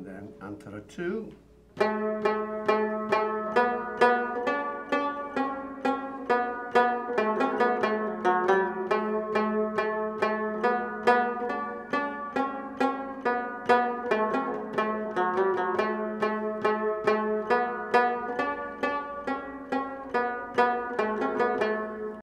and then enter a two,